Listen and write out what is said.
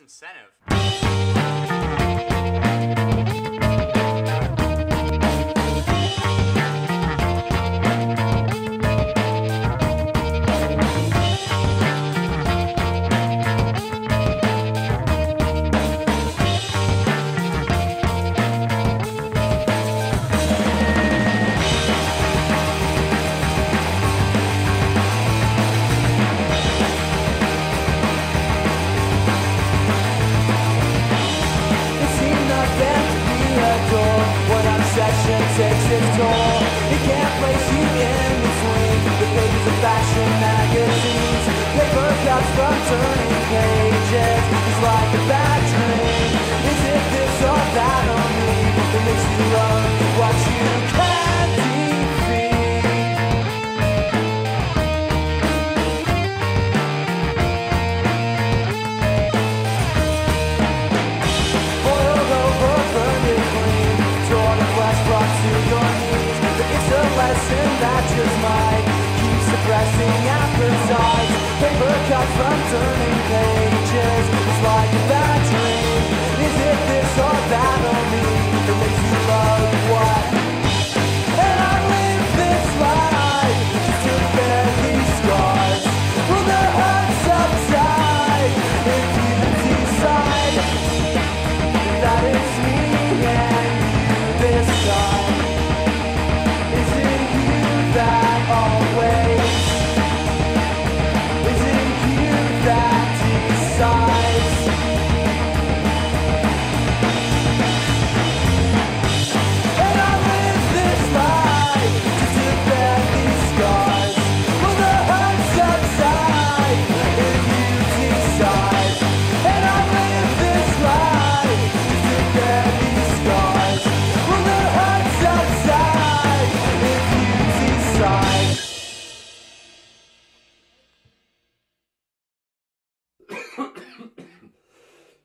incentive. Texas door It can't place you in between The pages of fashion magazines Paper cuts from turning pages. It's like a bad Paper cuts from turning pages It's like a bad dream Is it this or that?